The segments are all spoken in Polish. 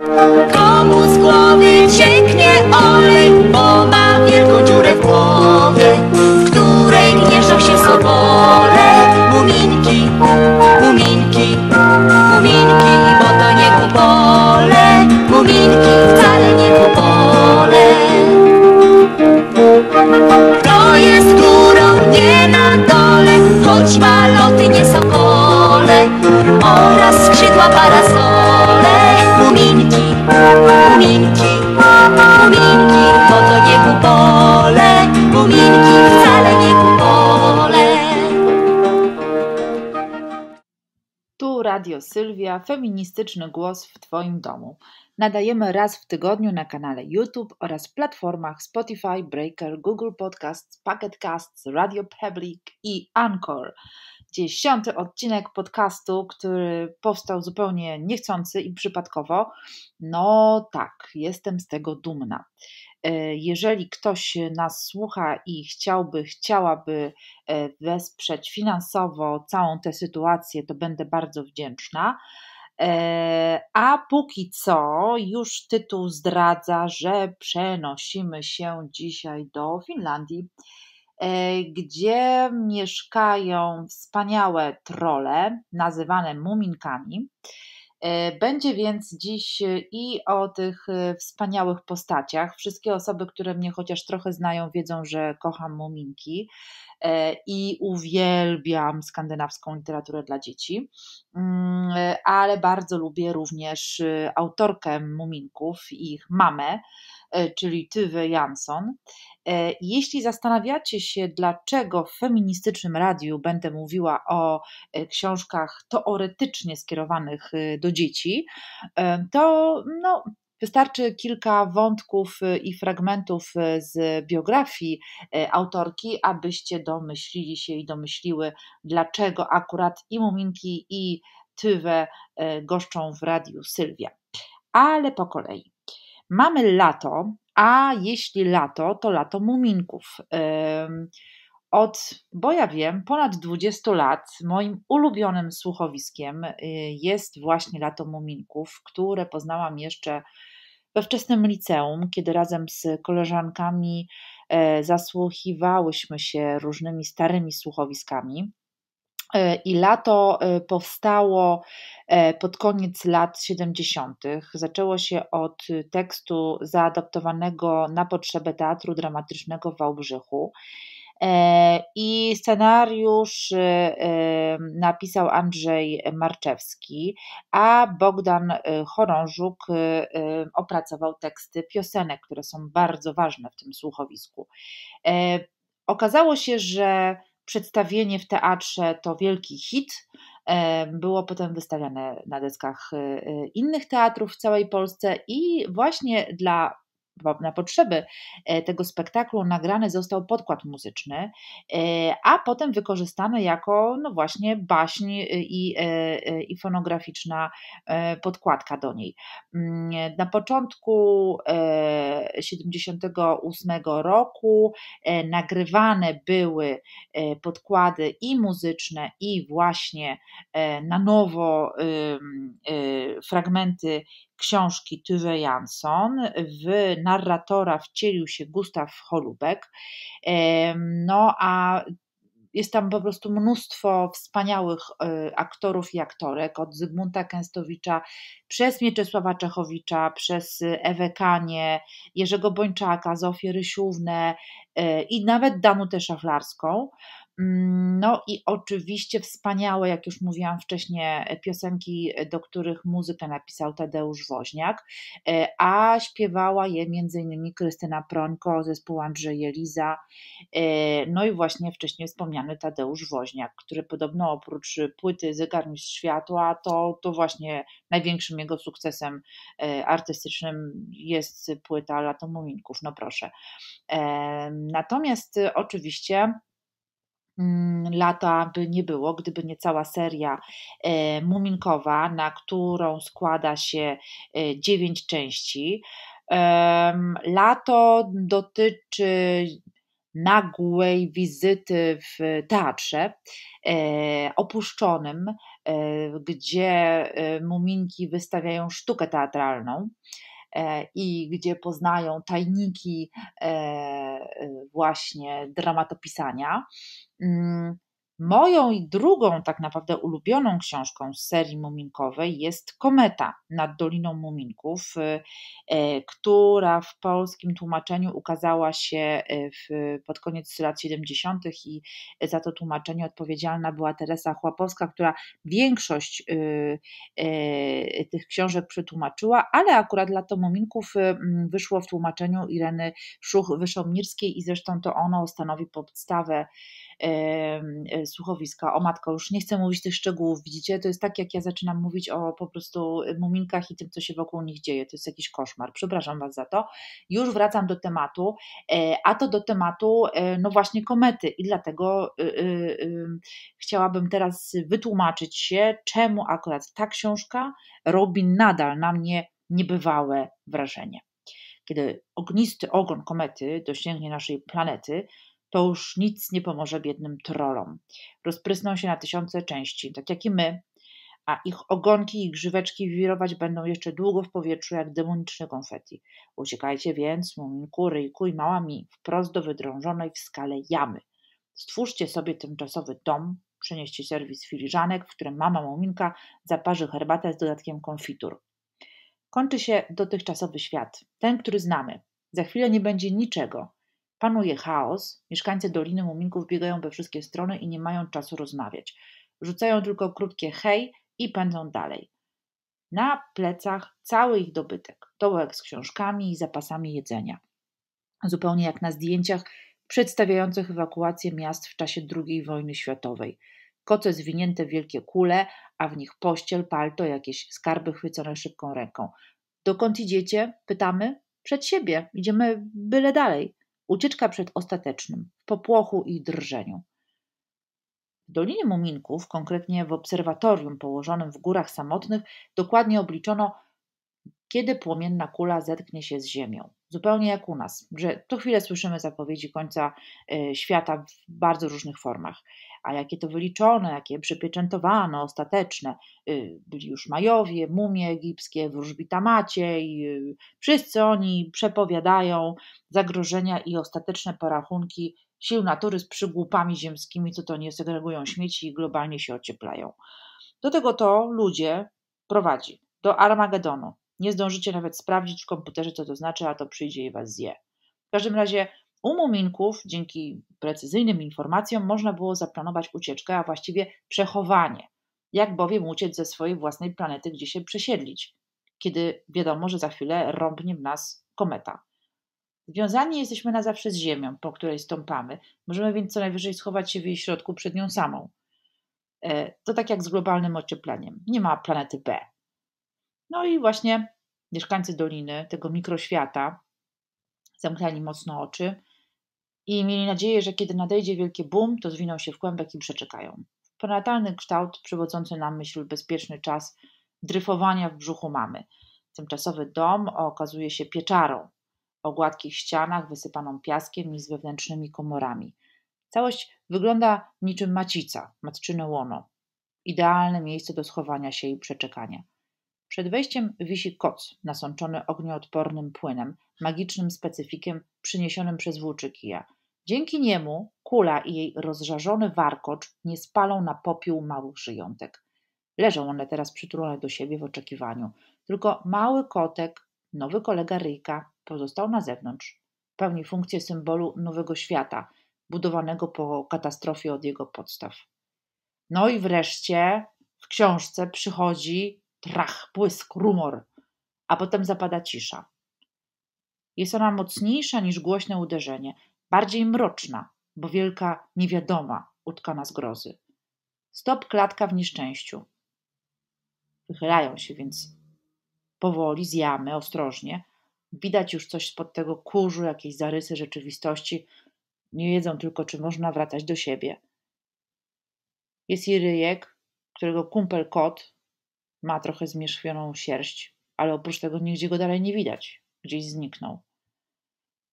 Música Radio Sylwia, feministyczny głos w Twoim domu. Nadajemy raz w tygodniu na kanale YouTube oraz platformach Spotify, Breaker, Google Podcasts, Pocket Casts, Radio Public i Anchor. Dziesiąty odcinek podcastu, który powstał zupełnie niechcący i przypadkowo. No tak, jestem z tego dumna. E, Jeżeli ktoś nas słucha i chciałby, chciałaby e, wesprzeć finansowo całą tę sytuację, to będę bardzo wdzięczna. E, A póki co, już tytuł zdradza, że przenosimy się dzisiaj do Finlandii, gdzie mieszkają wspaniałe trole, nazywane muminkami. E, Będzie więc dziś i o tych e, wspaniałych postaciach. Wszystkie osoby, które mnie chociaż trochę znają, wiedzą, że kocham muminki e, i uwielbiam skandynawską literaturę dla dzieci, Mm, e, ale bardzo lubię również e, autorkę muminków i ich mamę, e, czyli Tywę Jansson. E, Jeśli zastanawiacie się, dlaczego w feministycznym radiu będę mówiła o e, książkach teoretycznie skierowanych e, do dzieci, e, to no, wystarczy kilka wątków e, i fragmentów e, z biografii e, autorki, abyście domyślili się i domyśliły, dlaczego akurat i Muminki, i Tywę e, goszczą w radiu Sylwia. Ale po kolei. Mamy lato, a jeśli lato, to lato muminków. Od, bo ja wiem, ponad 20 lat moim ulubionym słuchowiskiem y, jest właśnie Lato Muminków, które poznałam jeszcze we wczesnym liceum, kiedy razem z koleżankami e, zasłuchiwałyśmy się różnymi starymi słuchowiskami. E, I lato e, powstało e, pod koniec lat 70. Zaczęło się od tekstu zaadaptowanego na potrzebę teatru dramatycznego w Wałbrzychu. I scenariusz napisał Andrzej Marczewski, a Bogdan Chorążuk opracował teksty piosenek, które są bardzo ważne w tym słuchowisku. Okazało się, że przedstawienie w teatrze to wielki hit. E, Było potem wystawiane na deskach e, e, innych teatrów w całej Polsce i właśnie dla na potrzeby e, tego spektaklu nagrany został podkład muzyczny, e, a potem wykorzystany jako no właśnie baśń i, e, e, i fonograficzna podkładka do niej. Mm, Na początku e, 78 roku nagrywane były podkłady i muzyczne, i właśnie na nowo fragmenty książki Tove Jansson. W narratora wcielił się Gustaw Holubek. No a jest tam po prostu mnóstwo wspaniałych e, aktorów i aktorek, od Zygmunta Kęstowicza, przez Mieczysława Czechowicza, przez Ewę Kanie, Jerzego Bończaka, Zofię Rysiównę e, i nawet Danutę Szaflarską. Mm, No i oczywiście wspaniałe, jak już mówiłam wcześniej, piosenki, do których muzykę napisał Tadeusz Woźniak, e, a śpiewała je m.in. Krystyna Prońko, zespół Andrzej Jeliza, e, no i właśnie wcześniej wspomniany Tadeusz Woźniak, który podobno oprócz płyty Zegar Światła, to, to właśnie największym jego sukcesem e, artystycznym jest płyta Lato Muminków, no proszę. E, Natomiast e, oczywiście lata by nie było, gdyby nie cała seria e, muminkowa, na którą składa się e, dziewięć części. Lato dotyczy nagłej wizyty w teatrze e, opuszczonym, gdzie muminki wystawiają sztukę teatralną i gdzie poznają tajniki właśnie dramatopisania. Moją i drugą, tak naprawdę ulubioną książką z serii muminkowej jest Kometa nad Doliną Muminków, y, y, która w polskim tłumaczeniu ukazała się y, pod koniec lat 70. i za to tłumaczenie odpowiedzialna była Teresa Chłapowska, która większość tych książek przetłumaczyła, ale akurat Lato Muminków wyszło w tłumaczeniu Ireny Szuch-Wyszomirskiej i zresztą to ono stanowi podstawę E, słuchowiska. O matko, już nie chcę mówić tych szczegółów, widzicie? To jest tak, jak ja zaczynam mówić o po prostu muminkach i tym, co się wokół nich dzieje. To jest jakiś koszmar. Przepraszam Was za to. Już wracam do tematu, e, a to do tematu, e, no właśnie, komety. I dlatego chciałabym teraz wytłumaczyć się, czemu akurat ta książka robi nadal na mnie niebywałe wrażenie. Kiedy ognisty ogon komety dosięgnie naszej planety, to już nic nie pomoże biednym trollom. Rozprysną się na tysiące części, tak jak i my, a ich ogonki i grzyweczki wirować będą jeszcze długo w powietrzu jak demoniczne konfetti. Uciekajcie więc, muminku, ryjku i mała mi, wprost do wydrążonej w skale jamy. Stwórzcie sobie tymczasowy dom, przynieście serwis filiżanek, w którym mama muminka zaparzy herbatę z dodatkiem konfitur. Kończy się dotychczasowy świat, ten, który znamy. Za chwilę nie będzie niczego, Panuje chaos, mieszkańcy Doliny Muminków biegają we wszystkie strony i nie mają czasu rozmawiać. Rzucają tylko krótkie hej i pędzą dalej. Na plecach cały ich dobytek, dołek z książkami i zapasami jedzenia. Zupełnie jak na zdjęciach przedstawiających ewakuację miast w czasie II wojny światowej. Koce zwinięte w wielkie kule, a w nich pościel, palto, jakieś skarby chwycone szybką ręką. Dokąd idziecie? Pytamy. Przed siebie. Idziemy byle dalej. Ucieczka przed ostatecznym, w popłochu i drżeniu. W Dolinie Muminków, konkretnie w obserwatorium położonym w górach samotnych, dokładnie obliczono, kiedy płomienna kula zetknie się z ziemią. Zupełnie jak u nas, że co chwilę słyszymy zapowiedzi końca e, świata w bardzo różnych formach. A jakie to wyliczone, jakie przypieczętowane, ostateczne. E, byli już Majowie, mumie egipskie, wróżbita Maciej. E, wszyscy oni przepowiadają zagrożenia i ostateczne porachunki sił natury z przygłupami ziemskimi, co to nie segregują śmieci i globalnie się ocieplają. Do tego to ludzie prowadzi do Armagedonu, nie zdążycie nawet sprawdzić w komputerze, co to znaczy, a to przyjdzie i was zje. W każdym razie u muminków, dzięki precyzyjnym informacjom, można było zaplanować ucieczkę, a właściwie przechowanie. Jak bowiem uciec ze swojej własnej planety, gdzie się przesiedlić, kiedy wiadomo, że za chwilę rąbnie w nas kometa. Związani jesteśmy na zawsze z Ziemią, po której stąpamy. Możemy więc co najwyżej schować się w jej środku przed nią samą. E, to tak jak z globalnym ociepleniem. Nie ma planety B. No i właśnie mieszkańcy doliny, tego mikroświata, zamknęli mocno oczy i mieli nadzieję, że kiedy nadejdzie wielki boom, to zwiną się w kłębek i przeczekają. Prenatalny kształt przywodzący nam myśl bezpieczny czas dryfowania w brzuchu mamy. Tymczasowy dom okazuje się pieczarą o gładkich ścianach wysypaną piaskiem i z wewnętrznymi komorami. Całość wygląda niczym macica, matczyne łono. Idealne miejsce do schowania się i przeczekania. Przed wejściem wisi koc nasączony ognioodpornym płynem, magicznym specyfikiem przyniesionym przez włóczy kija. Dzięki niemu kula i jej rozżarzony warkocz nie spalą na popiół małych żyjątek. Leżą one teraz przytulone do siebie w oczekiwaniu. Tylko mały kotek, nowy kolega Ryjka, pozostał na zewnątrz. Pełni funkcję symbolu nowego świata, budowanego po katastrofie od jego podstaw. No i wreszcie w książce przychodzi trach, błysk, rumor, a potem zapada cisza. Jest ona mocniejsza niż głośne uderzenie, bardziej mroczna, bo wielka niewiadoma utkana z grozy. Stop klatka w nieszczęściu. Wychylają się więc powoli, z jamy, ostrożnie. Widać już coś spod tego kurzu, jakieś zarysy rzeczywistości. Nie wiedzą tylko, czy można wracać do siebie. Jest i ryjek, którego kumpel kot ma trochę zmierzchwioną sierść, ale oprócz tego nigdzie go dalej nie widać. Gdzieś zniknął.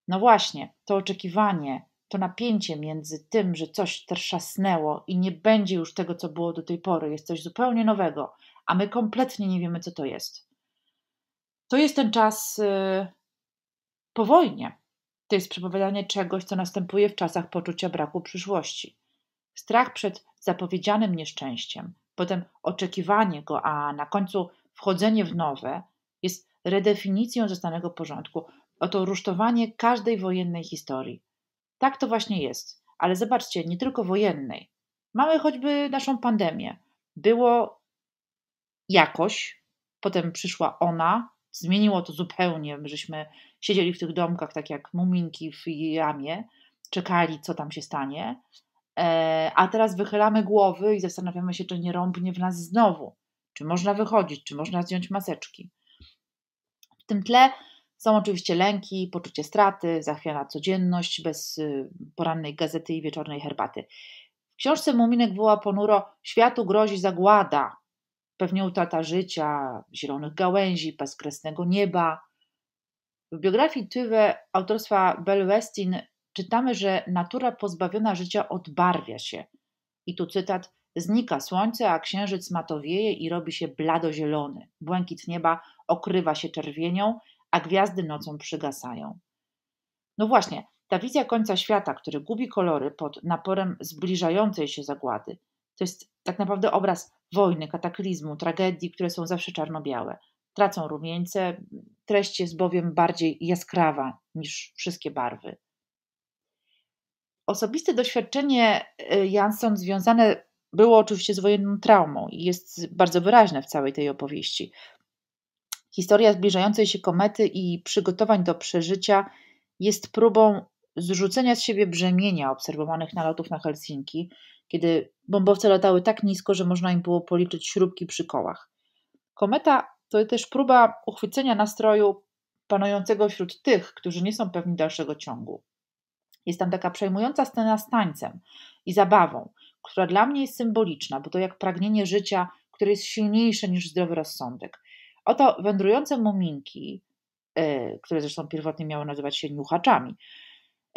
No właśnie, to oczekiwanie, to napięcie między tym, że coś trzasnęło i nie będzie już tego, co było do tej pory, jest coś zupełnie nowego, a my kompletnie nie wiemy, co to jest. To jest ten czas yy, po wojnie. To jest przepowiadanie czegoś, co następuje w czasach poczucia braku przyszłości. Strach przed zapowiedzianym nieszczęściem, potem oczekiwanie go, a na końcu wchodzenie w nowe jest redefinicją zastanego porządku. Oto rusztowanie każdej wojennej historii. Tak to właśnie jest. Ale zobaczcie, nie tylko wojennej. Mamy choćby naszą pandemię. Było jakoś, potem przyszła ona, zmieniło to zupełnie. Żeśmy siedzieli w tych domkach, tak jak muminki w jamie, czekali, co tam się stanie. E, a teraz wychylamy głowy i zastanawiamy się, czy nie rąbnie w nas znowu. Czy można wychodzić, czy można zdjąć maseczki. W tym tle są oczywiście lęki, poczucie straty, zachwiana codzienność bez y, porannej gazety i wieczornej herbaty. W książce Muminek woła ponuro: Światu grozi zagłada, pewnie utrata życia, zielonych gałęzi, bezkresnego nieba. W biografii Tywe autorstwa Bell Westin czytamy, że natura pozbawiona życia odbarwia się. I tu cytat: Znika słońce, a księżyc matowieje i robi się bladozielony. Błękit nieba okrywa się czerwienią, a gwiazdy nocą przygasają. No właśnie, ta wizja końca świata, który gubi kolory pod naporem zbliżającej się zagłady, to jest tak naprawdę obraz wojny, kataklizmu, tragedii, które są zawsze czarno-białe. Tracą rumieńce, treść jest bowiem bardziej jaskrawa niż wszystkie barwy. Osobiste doświadczenie y, Jansson związane było oczywiście z wojenną traumą i jest bardzo wyraźne w całej tej opowieści. Historia zbliżającej się komety i przygotowań do przeżycia jest próbą zrzucenia z siebie brzemienia obserwowanych nalotów na Helsinki, kiedy bombowce latały tak nisko, że można im było policzyć śrubki przy kołach. Kometa to też próba uchwycenia nastroju panującego wśród tych, którzy nie są pewni dalszego ciągu. Jest tam taka przejmująca scena z tańcem i zabawą, która dla mnie jest symboliczna, bo to jak pragnienie życia, które jest silniejsze niż zdrowy rozsądek. Oto wędrujące muminki, e, które zresztą pierwotnie miały nazywać się niuchaczami,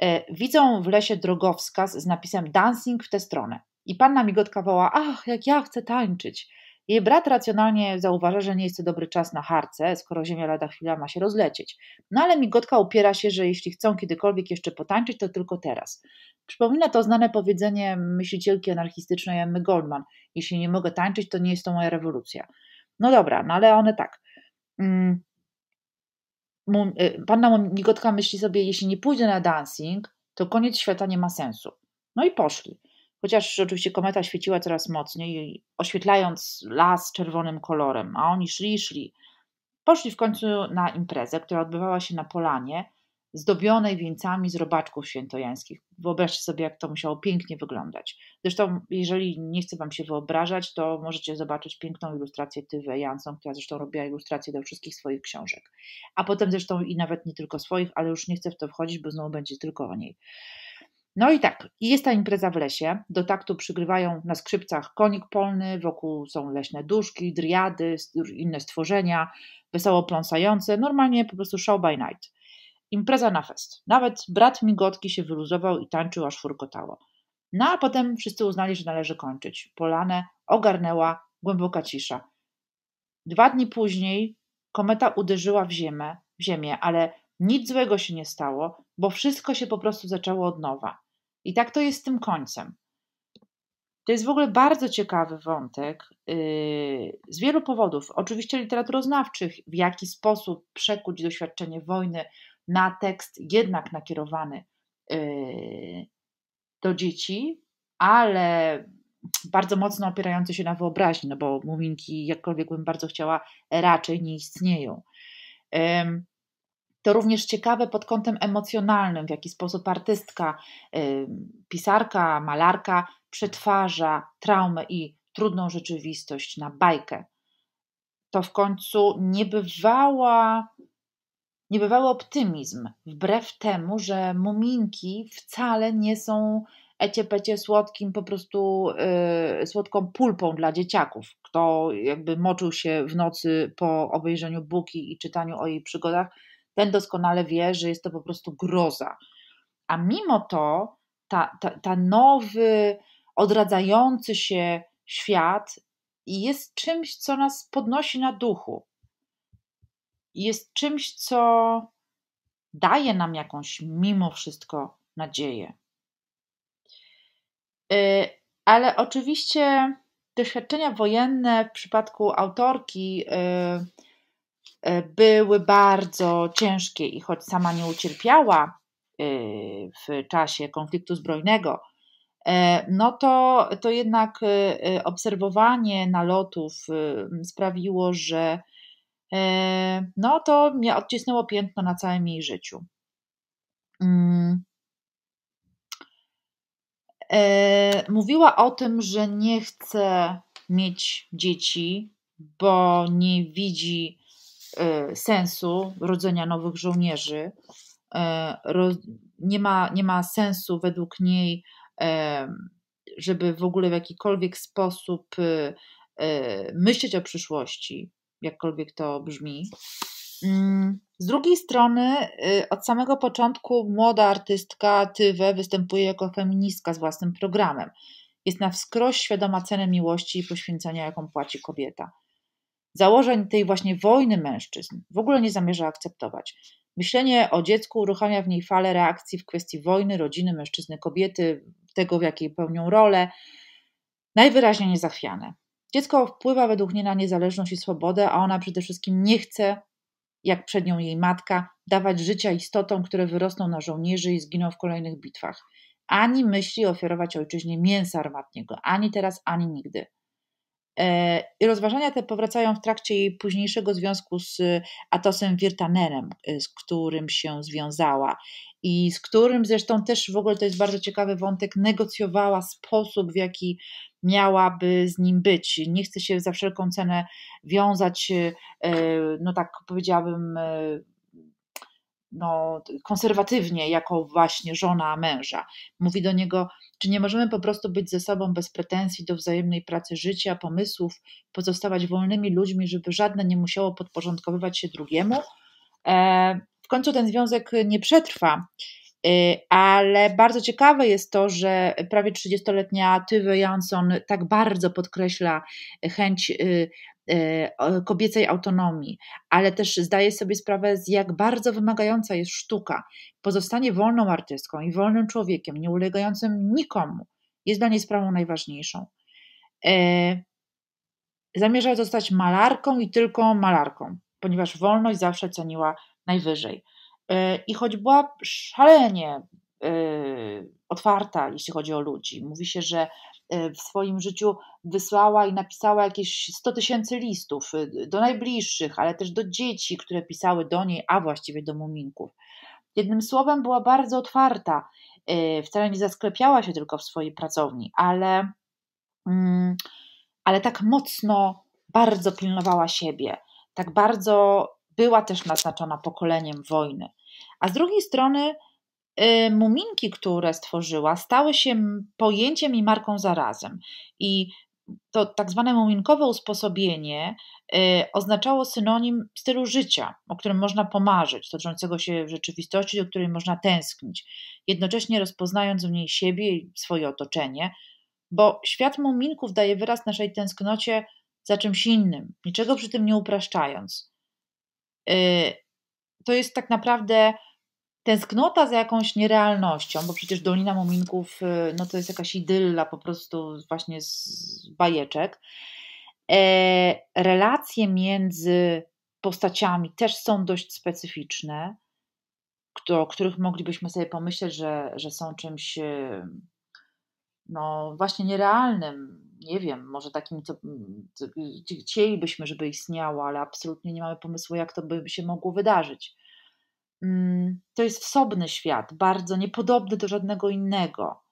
e, widzą w lesie drogowskaz z napisem Dancing w tę stronę. I panna migotka woła: Ach, jak ja chcę tańczyć. Jej brat racjonalnie zauważa, że nie jest to dobry czas na harce, skoro ziemia lada chwila ma się rozlecieć. No ale migotka upiera się, że jeśli chcą kiedykolwiek jeszcze potańczyć, to tylko teraz. Przypomina to znane powiedzenie myślicielki anarchistycznej Emmy Goldman: Jeśli nie mogę tańczyć, to nie jest to moja rewolucja. No dobra, no ale one tak. Mm, y, panna Migotka myśli sobie, jeśli nie pójdzie na dancing, to koniec świata nie ma sensu. No i poszli. Chociaż oczywiście kometa świeciła coraz mocniej, oświetlając las czerwonym kolorem, a oni szli, szli. Poszli w końcu na imprezę, która odbywała się na polanie, zdobionej wieńcami z robaczków świętojańskich. Wyobraźcie sobie, jak to musiało pięknie wyglądać. Zresztą, jeżeli nie chcę Wam się wyobrażać, to możecie zobaczyć piękną ilustrację Tywę Jansson, która zresztą robiła ilustracje do wszystkich swoich książek. A potem zresztą i nawet nie tylko swoich, ale już nie chcę w to wchodzić, bo znowu będzie tylko o niej. No i tak, jest ta impreza w lesie. Do taktu przygrywają na skrzypcach konik polny, wokół są leśne duszki, driady, inne stworzenia, wesoło pląsające, normalnie po prostu show by night. Impreza na fest. Nawet brat migotki się wyluzował i tańczył, aż furkotało. No a potem wszyscy uznali, że należy kończyć. Polanę ogarnęła głęboka cisza. Dwa dni później kometa uderzyła w ziemię, w ziemię, ale nic złego się nie stało, bo wszystko się po prostu zaczęło od nowa. I tak to jest z tym końcem. To jest w ogóle bardzo ciekawy wątek yy, z wielu powodów. Oczywiście literaturoznawczych, w jaki sposób przekuć doświadczenie wojny na tekst jednak nakierowany yy, do dzieci, ale bardzo mocno opierający się na wyobraźni, no bo muminki, jakkolwiek bym bardzo chciała, raczej nie istnieją. To również ciekawe pod kątem emocjonalnym, w jaki sposób artystka, pisarka, malarka przetwarza traumę i trudną rzeczywistość na bajkę. To w końcu niebywała niebywały optymizm, wbrew temu, że muminki wcale nie są ecie-pecie słodkim, po prostu yy, słodką pulpą dla dzieciaków. Kto jakby moczył się w nocy po obejrzeniu Buki i czytaniu o jej przygodach, ten doskonale wie, że jest to po prostu groza. A mimo to ta, ta, ta nowy, odradzający się świat jest czymś, co nas podnosi na duchu. Jest czymś, co daje nam jakąś mimo wszystko nadzieję. Y, ale oczywiście doświadczenia wojenne w przypadku autorki y, były bardzo ciężkie i choć sama nie ucierpiała w czasie konfliktu zbrojnego, no to, to jednak obserwowanie nalotów sprawiło, że no to mnie odcisnęło piętno na całym jej życiu. Mm. E, mówiła o tym, że nie chce mieć dzieci, bo nie widzi e, sensu rodzenia nowych żołnierzy. E, nie ma, nie ma sensu według niej, żeby w ogóle w jakikolwiek sposób myśleć o przyszłości, jakkolwiek to brzmi. Mm, z drugiej strony, od samego początku młoda artystka Tywe występuje jako feministka z własnym programem. Jest na wskroś świadoma ceny miłości i poświęcenia, jaką płaci kobieta. Założeń tej właśnie wojny mężczyzn w ogóle nie zamierza akceptować. Myślenie o dziecku uruchamia w niej falę reakcji w kwestii wojny, rodziny, mężczyzny, kobiety, tego, w jakiej pełnią rolę, najwyraźniej niezachwiane. Dziecko wpływa według niej na niezależność i swobodę, a ona przede wszystkim nie chce jak przed nią jej matka, dawać życia istotom, które wyrosną na żołnierzy i zginą w kolejnych bitwach. Ani myśli ofiarować ojczyźnie mięsa armatniego, ani teraz, ani nigdy. E, I rozważania te powracają w trakcie jej późniejszego związku z Atosem Wirtanerem, e, z którym się związała i z którym zresztą też w ogóle to jest bardzo ciekawy wątek, negocjowała sposób, w jaki miałaby z nim być. Nie chce się za wszelką cenę wiązać, e, no tak powiedziałabym, e, no, konserwatywnie, jako właśnie żona męża. Mówi do niego, czy nie możemy po prostu być ze sobą bez pretensji do wzajemnej pracy życia, pomysłów, pozostawać wolnymi ludźmi, żeby żadne nie musiało podporządkowywać się drugiemu. E, w końcu ten związek nie przetrwa. Y, ale bardzo ciekawe jest to, że prawie 30-letnia Tywe Jansson tak bardzo podkreśla chęć y, kobiecej autonomii, ale też zdaje sobie sprawę, z jak bardzo wymagająca jest sztuka. Pozostanie wolną artystką i wolnym człowiekiem, nie ulegającym nikomu, jest dla niej sprawą najważniejszą. Zamierza zostać malarką i tylko malarką, ponieważ wolność zawsze ceniła najwyżej. E, I choć była szalenie e, otwarta, jeśli chodzi o ludzi, mówi się, że e, w swoim życiu wysłała i napisała jakieś 100 tysięcy listów do najbliższych, ale też do dzieci, które pisały do niej, a właściwie do muminków. Jednym słowem, była bardzo otwarta. Wcale nie zasklepiała się tylko w swojej pracowni, ale, mm, ale tak mocno, bardzo pilnowała siebie. Tak bardzo była też naznaczona pokoleniem wojny. A z drugiej strony y, muminki, które stworzyła, stały się pojęciem i marką zarazem. I to tak zwane muminkowe usposobienie y, oznaczało synonim stylu życia, o którym można pomarzyć, toczącego się w rzeczywistości, do której można tęsknić, jednocześnie rozpoznając w niej siebie i swoje otoczenie, bo świat muminków daje wyraz naszej tęsknocie za czymś innym, niczego przy tym nie upraszczając. Y, to jest tak naprawdę tęsknota za jakąś nierealnością, bo przecież Dolina Muminków y, no to jest jakaś idylla po prostu właśnie z bajeczek. E, relacje między postaciami też są dość specyficzne, o których moglibyśmy sobie pomyśleć, że, że są czymś y, no właśnie nierealnym, nie wiem, może takim, co, co chcielibyśmy, żeby istniało, ale absolutnie nie mamy pomysłu, jak to by się mogło wydarzyć. Mm, to jest wsobny świat, bardzo niepodobny do żadnego innego,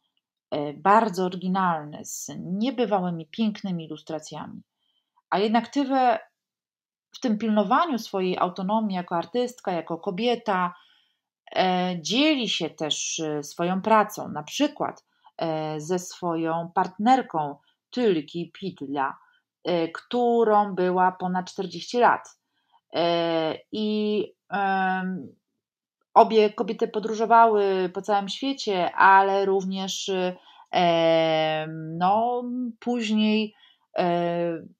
e, bardzo oryginalny, z niebywałymi, pięknymi ilustracjami. A jednak Tywe w tym pilnowaniu swojej autonomii jako artystka, jako kobieta, e, dzieli się też e, swoją pracą, na przykład ze swoją partnerką Tylki Pitla, którą była ponad 40 lat. I obie kobiety podróżowały po całym świecie, ale również no, później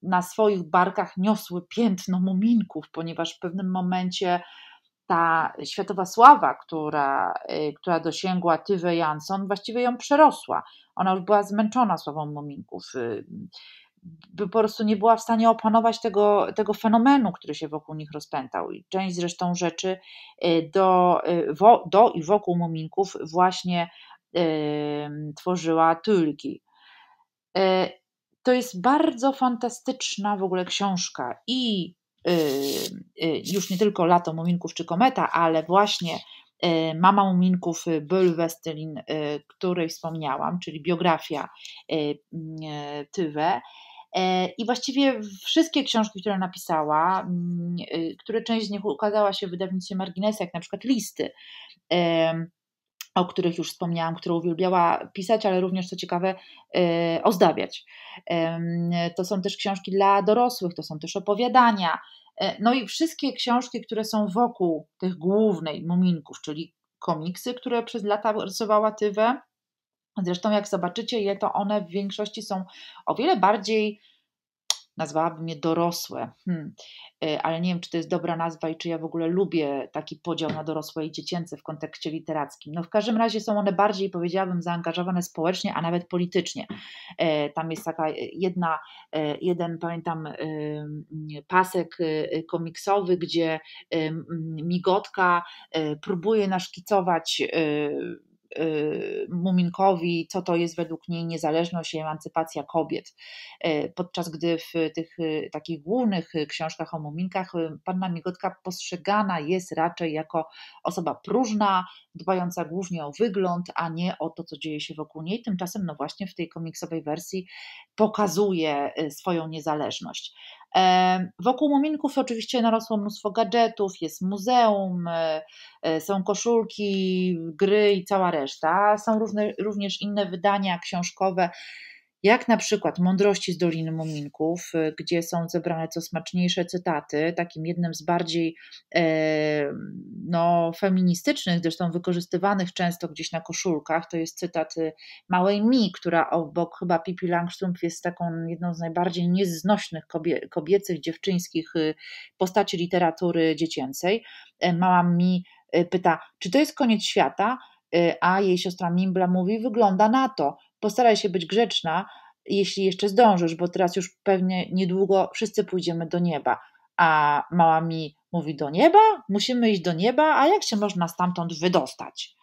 na swoich barkach niosły piętno muminków, ponieważ w pewnym momencie ta światowa sława, która, która dosięgła Tywę Jansson, właściwie ją przerosła. Ona już była zmęczona sławą muminków by po prostu nie była w stanie opanować tego, tego fenomenu, który się wokół nich rozpętał. I część zresztą rzeczy y, do, y, do i wokół muminków właśnie tworzyła Tylki. Y, to jest bardzo fantastyczna w ogóle książka i już nie tylko Lato Muminków czy Kometa, ale właśnie Mama Muminków Böll Westelin, której wspomniałam, czyli biografia Tywe. E, I właściwie wszystkie książki, które napisała, mm, y, które część z nich ukazała się w wydawnictwie Marginesy, jak na przykład listy, o których już wspomniałam, które uwielbiała pisać, ale również, co ciekawe, e, ozdabiać. To są też książki dla dorosłych, to są też opowiadania. E, no i wszystkie książki, które są wokół tych głównej muminków, czyli komiksy, które przez lata rysowała Tywę, Zresztą, jak zobaczycie je, to one w większości są o wiele bardziej, nazwałabym je dorosłe, hmm. Y, ale nie wiem, czy to jest dobra nazwa i czy ja w ogóle lubię taki podział na dorosłe i dziecięce w kontekście literackim. No w każdym razie są one bardziej, powiedziałabym, zaangażowane społecznie, a nawet politycznie. Y, tam jest taka jedna, y, jeden, pamiętam, pasek komiksowy, gdzie migotka próbuje naszkicować Muminkowi, co to jest według niej niezależność i emancypacja kobiet. Y, podczas gdy w tych y, takich głównych książkach o Muminkach panna Migotka postrzegana jest raczej jako osoba próżna, dbająca głównie o wygląd, a nie o to, co dzieje się wokół niej. Tymczasem, no właśnie w tej komiksowej wersji pokazuje swoją niezależność. Wokół muminków oczywiście narosło mnóstwo gadżetów, jest muzeum, e, e, są koszulki, gry i cała reszta. Są różne, również inne wydania książkowe jak na przykład Mądrości z Doliny Muminków, y, gdzie są zebrane co smaczniejsze cytaty. Takim jednym z bardziej e, no, feministycznych, zresztą wykorzystywanych często gdzieś na koszulkach, to jest cytat y, małej Mi, która obok chyba Pippi Langstrumpf jest taką jedną z najbardziej nieznośnych kobie, kobiecych, dziewczyńskich y, postaci literatury dziecięcej. E, mała Mi pyta, czy to jest koniec świata? A jej siostra Mimbla mówi, wygląda na to postaraj się być grzeczna, jeśli jeszcze zdążysz, bo teraz już pewnie niedługo wszyscy pójdziemy do nieba. A mała mi mówi: Do nieba? Musimy iść do nieba, a jak się można stamtąd wydostać?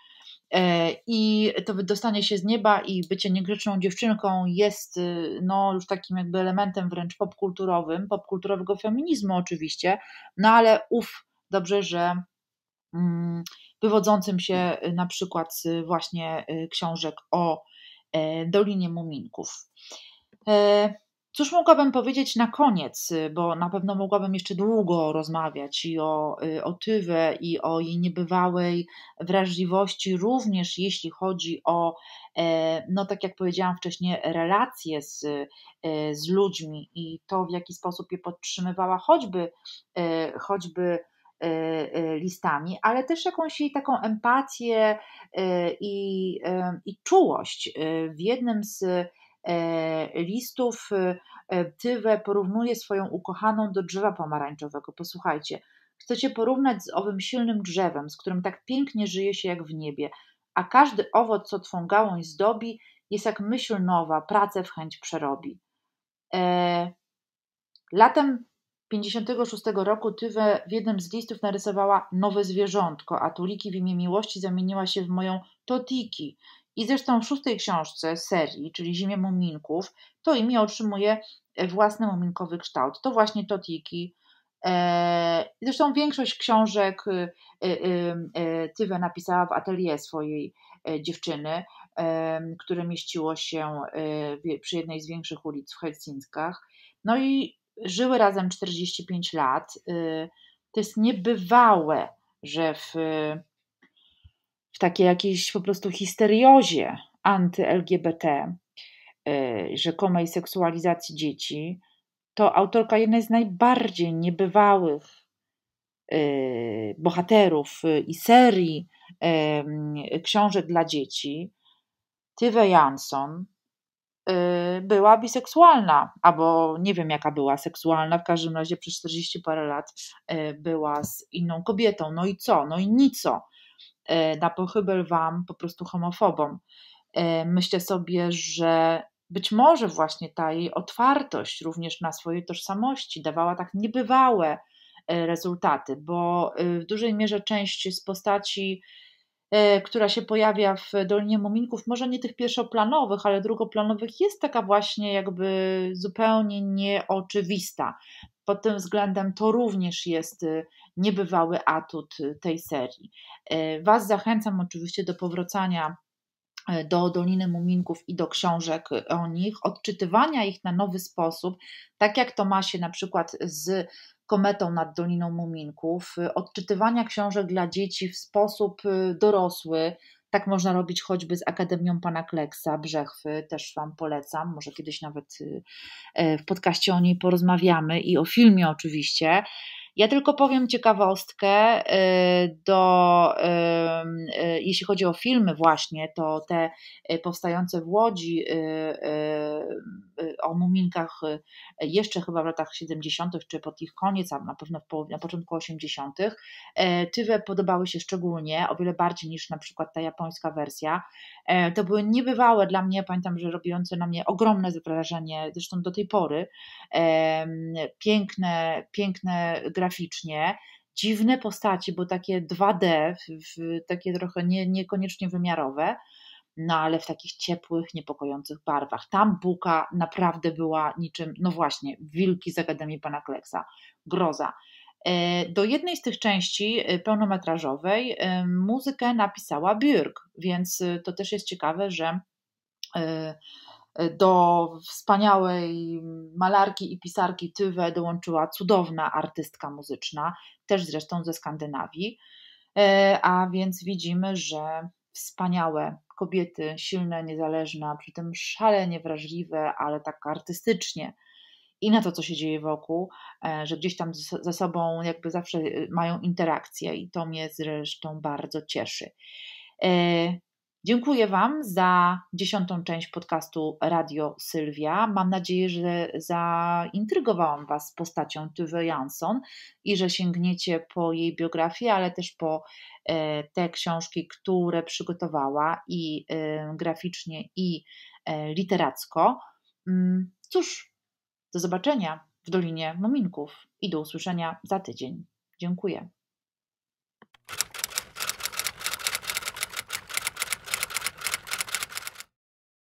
E, I to wydostanie się z nieba i bycie niegrzeczną dziewczynką jest y, no, już takim jakby elementem wręcz popkulturowym, popkulturowego feminizmu oczywiście, no ale uf, dobrze, że mm, wywodzącym się y, na przykład z właśnie y, książek o Dolinie Muminków. E, cóż mogłabym powiedzieć na koniec, bo na pewno mogłabym jeszcze długo rozmawiać i o, y, o Tywę, i o jej niebywałej wrażliwości, również jeśli chodzi o, e, no tak jak powiedziałam wcześniej, relacje z, z ludźmi i to, w jaki sposób je podtrzymywała, choćby, choćby E, e, listami, ale też jakąś jej taką empatię e, i, i czułość. W jednym z listów Tywę porównuje swoją ukochaną do drzewa pomarańczowego. Posłuchajcie, chcecie porównać z owym silnym drzewem, z którym tak pięknie żyje się jak w niebie, a każdy owoc, co twą gałąź zdobi, jest jak myśl nowa, pracę w chęć przerobi. Latem 56 roku Tywę w jednym z listów narysowała nowe zwierzątko, a Tuliki w imię miłości zamieniła się w moją Totiki. I zresztą w szóstej książce serii, czyli Zimie Muminków, to imię otrzymuje własny muminkowy kształt. To właśnie Totiki. E, zresztą większość książek y, y, y, Tywę napisała w atelier swojej e, dziewczyny, które mieściło się przy jednej z większych ulic w Helsinkach. No i żyły razem 45 lat. Y, to jest niebywałe, że w, w takiej jakiejś po prostu histeriozie anty-LGBT, y, rzekomej seksualizacji dzieci, to autorka jednej z najbardziej niebywałych bohaterów i serii książek dla dzieci, Tywe Jansson była biseksualna, albo nie wiem jaka była seksualna, w każdym razie przez 40 parę lat była z inną kobietą. No i co? No i nico. Na pochybel wam po prostu homofobom. Myślę sobie, że być może właśnie ta jej otwartość również na swoje tożsamości dawała tak niebywałe rezultaty, bo w dużej mierze część z postaci, która się pojawia w Dolinie Muminków, może nie tych pierwszoplanowych, ale drugoplanowych, jest taka właśnie jakby zupełnie nieoczywista. Pod tym względem to również jest niebywały atut tej serii. Was zachęcam oczywiście do powracania E, do Doliny Muminków i do książek o nich, odczytywania ich na nowy sposób, tak jak to ma się na przykład z Kometą nad Doliną Muminków, e, odczytywania książek dla dzieci w sposób e, dorosły. Tak można robić choćby z Akademią Pana Kleksa, Brzechwy, też Wam polecam. Może kiedyś nawet w podcaście o niej porozmawiamy i o filmie oczywiście. Ja tylko powiem ciekawostkę, y, do, y, y, jeśli chodzi o filmy właśnie, to te powstające w Łodzi o muminkach jeszcze chyba w latach 70., czy pod ich koniec, a na pewno połowie, na początku 80., Tywe podobały się szczególnie, o wiele bardziej niż na przykład ta japońska wersja. To były niebywałe dla mnie, pamiętam, że robiące na mnie ogromne wrażenie, zresztą do tej pory. Piękne, piękne graficznie, dziwne postaci, bo takie 2D, w, takie trochę nie, niekoniecznie wymiarowe, no ale w takich ciepłych, niepokojących barwach. Tam Buka naprawdę była niczym, no właśnie, wilki z Akademii Pana Kleksa, groza. E, do jednej z tych części e, pełnometrażowej e, muzykę napisała Björk, więc to też jest ciekawe, że do wspaniałej malarki i pisarki Tywe dołączyła cudowna artystka muzyczna, też zresztą ze Skandynawii. A więc widzimy, że wspaniałe kobiety, silne, niezależne, a przy tym szalenie wrażliwe, ale tak artystycznie i na to, co się dzieje wokół, e, że gdzieś tam ze sobą jakby zawsze mają interakcję i to mnie zresztą bardzo cieszy. Dziękuję Wam za dziesiątą część podcastu Radio Sylwia. Mam nadzieję, że zaintrygowałam Was postacią Tuve Jansson i że sięgniecie po jej biografię, ale też po e, te książki, które przygotowała i e, graficznie, i e, literacko. Mm, cóż, do zobaczenia w Dolinie Muminków i do usłyszenia za tydzień. Dziękuję.